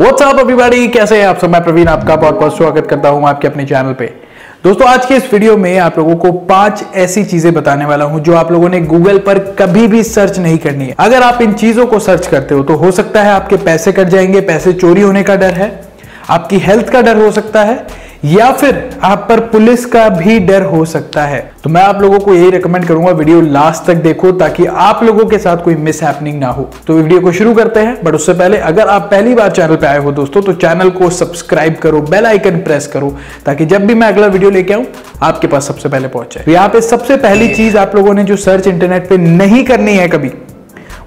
WhatsApp everybody? कैसे हैं आप सब? मैं प्रवीण, आपका बहुत बहुत स्वागत करता हूँ आपके अपने चैनल पे। दोस्तों, आज के इस वीडियो में आप लोगों को पाँच ऐसी चीज़ें बताने वाला हूँ जो आप लोगों ने गूगल पर कभी भी सर्च नहीं करनी है। अगर आप इन चीज़ों को सर्च करते हो तो हो सकता है आपके पैसे कट जाएँगे, पैसे चोरी होने का डर है, आपकी हेल्थ का डर हो सकता है या फिर आप पर पुलिस का भी डर हो सकता है। तो मैं आप लोगों को यही रिकमेंड करूँगा वीडियो लास्ट तक देखो ताकि आप लोगों के साथ कोई मिस हैपनिंग ना हो। तो वीडियो को शुरू करते हैं बट उससे पहले अगर आप पहली बार चैनल पे आए हो दोस्तों तो चैनल को सब्सक्राइब करो बेल आइकन प्रेस करो ताकि जब भी मैं अगला वीडियो लेके आऊँ आपके पास सबसे पहले पहुँचे तो यहाँ पे सबसे पहली चीज़ आप लोगों ने जो सर्च इंटरनेट पे नहीं करनी है कभी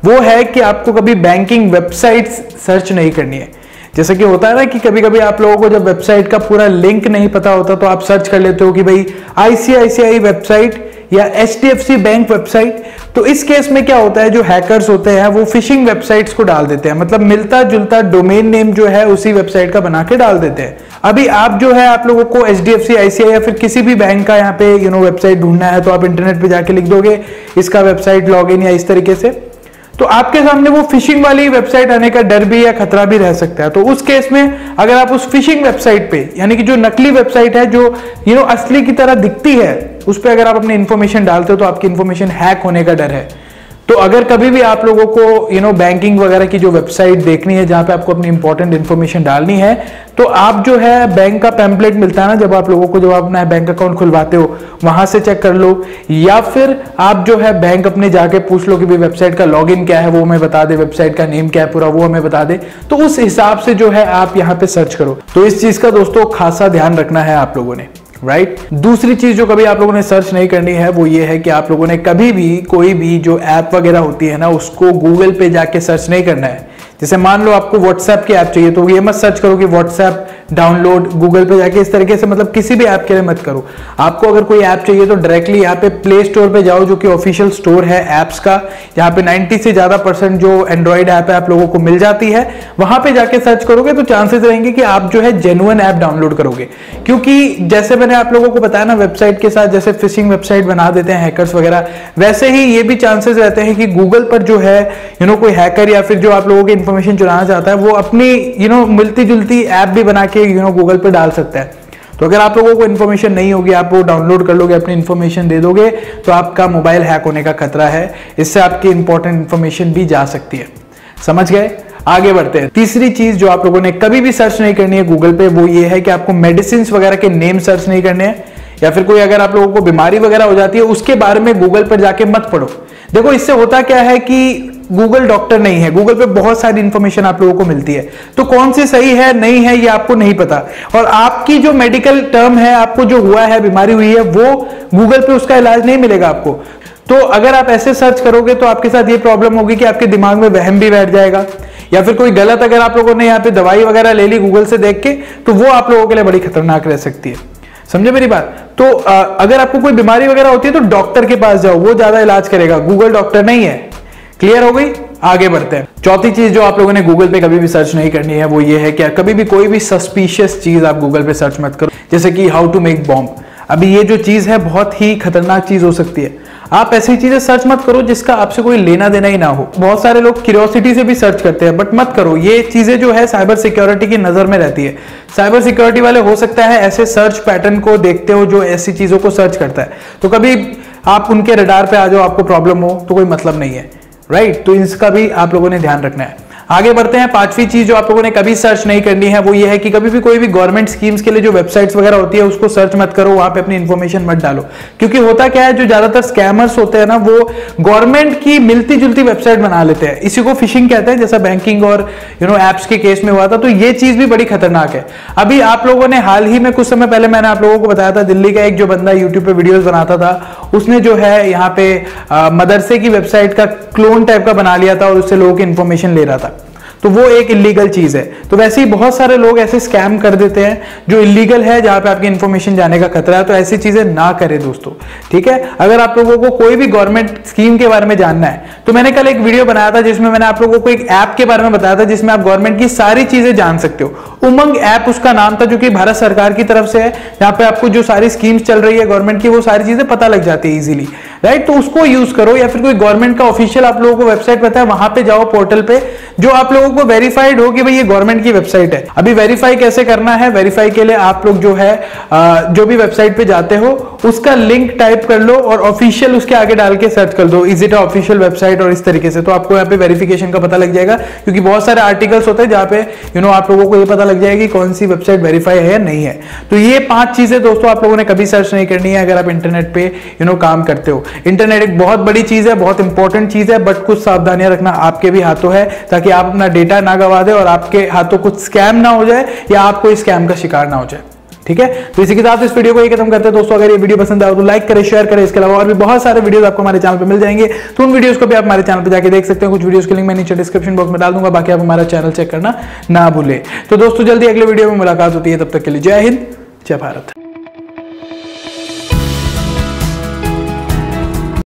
वो है कि आपको कभी बैंकिंग वेबसाइट सर्च नहीं करनी है। जैसे कि होता है ना कि कभी कभी आप लोगों को जब वेबसाइट का पूरा लिंक नहीं पता होता तो आप सर्च कर लेते हो कि भाई आईसीआईसीआई वेबसाइट या एच बैंक वेबसाइट तो इस केस में क्या होता है, जो हैकर्स होते हैं, वो फिशिंग वेबसाइट्स को डाल देते हैं। मतलब मिलता जुलता डोमेन नेम जो है, उसी वेबसाइट का बना के डाल देते हैं। अभी आप जो है, आप लोगों को H D F C ICICI या फिर किसी भी बैंक का यहाँ पे यू नो वेबसाइट ढूंढना है तो आप इंटरनेट पे जाके लिख दोगे, इसका वेबसाइट लॉग इन या इस तरीके से। तो आपके सामने वो फिशिंग वाली वेबसाइट आने का डर भी या खतरा भी रह सकता है। तो उस केस में अगर आप उस फिशिंग वेबसाइट पे, यानी कि जो नकली वेबसाइट है, जो यू नो असली की तरह दिखती है, उस पर अगर आप अपनी इंफॉर्मेशन डालते हो तो आपकी इन्फॉर्मेशन हैक होने का डर है। तो अगर कभी भी आप लोगों को यू नो बैंकिंग वगैरह की जो वेबसाइट देखनी है, जहाँ पे आपको अपनी इंपॉर्टेंट इन्फॉर्मेशन डालनी है तो आप जो है बैंक का पैम्पलेट मिलता है ना, जब आप लोगों को, जब आप अपना बैंक अकाउंट खुलवाते हो, वहाँ से चेक कर लो। या फिर आप जो है बैंक अपने जाके पूछ लो कि भाई वेबसाइट का लॉग क्या है, वो हमें बता दे वेबसाइट का नेम क्या है पूरा, वो हमें बता दे। तो उस हिसाब से जो है आप यहाँ पे सर्च करो। तो इस चीज़ का दोस्तों खासा ध्यान रखना है आप लोगों ने। Right right? दूसरी चीज़ जो कभी आप लोगों ने सर्च नहीं करनी है, वो ये है कि आप लोगों ने कभी भी कोई भी जो ऐप वगैरह होती है ना, उसको गूगल पे जाके सर्च नहीं करना है जैसे मान लो आपको व्हाट्सएप की ऐप चाहिए तो ये मत सर्च करो कि व्हाट्सएप डाउनलोड गूगल पे जाके इस तरीके से मतलब किसी भी ऐप के लिए मत करो। आपको अगर कोई ऐप चाहिए तो डायरेक्टली यहाँ पे प्ले स्टोर पे जाओ, जो कि ऑफिशियल स्टोर है ऐप्स का। यहाँ पे 90 से ज़्यादा परसेंट जो एंड्रॉइड ऐप है, आप लोगों को मिल जाती है। वहाँ पे जाके सर्च करोगे तो चांसेस रहेंगे कि आप जो है जेनुअन ऐप डाउनलोड करोगे। क्योंकि जैसे मैंने आप लोगों को बताया ना वेबसाइट के साथ जैसे फिशिंग वेबसाइट बना देते हैं हैकर्स वगैरह, वैसे ही ये भी चांसेस रहते हैं कि गूगल पर जो है यू नो कोई हैकर या फिर जो आप लोगों की इंफॉर्मेशन चुराना चाहता है, वो अपनी यू नो मिलती जुलती ऐप भी बना के यू नो गूगल पे डाल सकता है। तो अगर आप लोगों को इन्फॉर्मेशन नहीं होगी, आप वो डाउनलोड कर लोगे, अपनी इन्फॉर्मेशन दे दोगे तो आपका मोबाइल हैक होने का खतरा है। इससे आपकी इंपॉर्टेंट इन्फॉर्मेशन भी जा सकती है। समझ गए? आगे बढ़ते हैं। तीसरी चीज़ जो आप लोगों ने कभी भी सर्च नहीं करनी है गूगल पे, वो ये है कि आपको मेडिसिन वगैरह के नेम सर्च नहीं करने हैं। या फिर कोई अगर आप लोगों को बीमारी वगैरह हो जाती है, उसके बारे में गूगल पर जाके मत पढ़ो। देखो, इससे होता क्या है कि गूगल डॉक्टर नहीं है। गूगल पे बहुत सारी इंफॉर्मेशन आप लोगों को मिलती है। तो कौन सी सही है, नहीं है, ये आपको नहीं पता। और आपकी जो मेडिकल टर्म है, आपको जो हुआ है, बीमारी हुई है, वो गूगल पे उसका इलाज नहीं मिलेगा आपको। तो अगर आप ऐसे सर्च करोगे तो आपके साथ ये प्रॉब्लम होगी कि आपके दिमाग में वहम भी बैठ जाएगा। या फिर कोई गलत अगर आप लोगों ने यहाँ पे दवाई वगैरह ले ली गूगल से देख के तो वो आप लोगों के लिए बड़ी खतरनाक रह सकती है। समझे मेरी बात? तो अगर आपको कोई बीमारी वगैरह होती है तो डॉक्टर के पास जाओ। वो ज़्यादा इलाज करेगा। गूगल डॉक्टर नहीं है। क्लियर हो गई? आगे बढ़ते हैं। चौथी चीज़ जो आप लोगों ने गूगल पे कभी भी सर्च नहीं करनी है, वो ये है कि कभी भी कोई भी सस्पिशियस चीज़ आप गूगल पे सर्च मत करो। जैसे कि हाउ टू मेक बॉम्ब अभी ये जो चीज़ है, बहुत ही खतरनाक चीज़ हो सकती है। आप ऐसी चीज़ें सर्च मत करो जिसका आपसे कोई लेना देना ही ना हो। बहुत सारे लोग क्यूरियोसिटी से भी सर्च करते हैं बट मत करो। ये चीज़ें जो है साइबर सिक्योरिटी की नज़र में रहती है। साइबर सिक्योरिटी वाले हो सकता है ऐसे सर्च पैटर्न को देखते हो जो ऐसी चीज़ों को सर्च करता है। तो कभी आप उनके रडार पे आ जाओ, आपको प्रॉब्लम हो तो कोई मतलब नहीं है। राइट तो इसका भी आप लोगों ने ध्यान रखना है। आगे बढ़ते हैं, पांचवी चीज़ जो आप लोगों ने कभी सर्च नहीं करनी है, वो ये है कि कभी भी कोई भी गवर्नमेंट स्कीम्स के लिए जो वेबसाइट्स वगैरह होती है, उसको सर्च मत करो, वहाँ पे अपनी इन्फॉर्मेशन मत डालो। क्योंकि होता क्या है, जो ज़्यादातर स्कैमर्स होते हैं ना, वो गवर्नमेंट की मिलती जुलती वेबसाइट बना लेते हैं। इसी को फिशिंग कहते हैं, जैसा बैंकिंग और यू नो एप्स के केस में हुआ था तो ये चीज़ भी बड़ी खतरनाक है। अभी आप लोगों ने हाल ही में कुछ समय पहले मैंने आप लोगों को बताया था, दिल्ली का एक जो बंदा यूट्यूब पर वीडियोस बनाता था उसने जो है यहाँ पे मदरसे की वेबसाइट का क्लोन टाइप का बना लिया था और उससे लोगों की इन्फॉर्मेशन ले रहा था। तो वो एक इलीगल चीज़ है। तो वैसे ही बहुत सारे लोग ऐसे स्कैम कर देते हैं, जो इलीगल है, जहाँ पे आपकी इन्फॉर्मेशन जाने का खतरा है तो ऐसी चीज़ें ना करें दोस्तों, ठीक है? अगर आप लोगों को कोई भी गवर्नमेंट स्कीम के बारे में जानना है तो मैंने कल एक वीडियो बनाया था, जिसमें मैंने आप लोगों को एक ऐप के बारे में बताया था, जिसमें आप गवर्नमेंट की सारी चीज़ें जान सकते हो। उमंग ऐप उसका नाम था, जो कि भारत सरकार की तरफ़ से है, जहाँ पे आपको जो सारी स्कीम्स चल रही है गवर्नमेंट की, वो सारी चीज़ें पता लग जाती है इजीली राइट तो उसको यूज़ करो या फिर कोई गवर्नमेंट का ऑफिशियल आप लोगों को वेबसाइट पता है वहाँ पे जाओ पोर्टल पे जो आप लोगों को वेरीफाइड हो कि भाई ये गवर्नमेंट की वेबसाइट है। अभी वेरीफाई कैसे करना है? वेरीफाई के लिए आप लोग जो है जो भी वेबसाइट पे जाते हो, उसका लिंक टाइप कर लो और ऑफिशियल उसके आगे डाल के सर्च कर दो। इज़ इट ऑफिशियल वेबसाइट और इस तरीके से। तो आपको यहाँ पे वेरिफिकेशन का पता लग जाएगा, क्योंकि बहुत सारे आर्टिकल्स होते हैं जहाँ पे यू नो आप लोगों को ये पता लग जाएगा कि कौन सी वेबसाइट वेरीफाई है या नहीं है। तो ये पाँच चीज़ें दोस्तों आप लोगों ने कभी सर्च नहीं करनी है अगर आप इंटरनेट पे यू नो काम करते हो। इंटरनेट एक बहुत बड़ी चीज़ है, बहुत इंपॉर्टेंट चीज़ है बट कुछ सावधानियाँ रखना आपके भी हाथों है, ताकि आप अपना डेटा ना गवा दे और आपके हाथों कुछ स्कैम ना हो जाए या आप कोई स्कैम का शिकार ना हो जाए। ठीक है? तो इसी के साथ इस वीडियो को ये खत्म करते हैं। दोस्तों, अगर ये वीडियो पसंद आए तो लाइक करें शेयर करें। इसके अलावा और भी बहुत सारे वीडियोस आपको हमारे चैनल पे मिल जाएँगे। तो उन वीडियोस को भी आप हमारे चैनल पे जाके देख सकते हैं। कुछ वीडियोस के लिंक मैं नीचे डिस्क्रिप्शन बॉक्स में डाल दूँगा। बाकी आप हमारा चैनल चेक करना ना भूले। तो दोस्तों, जल्दी अगले वीडियो में मुलाकात होती है। तब तक के लिए जय हिंद, जय भारत।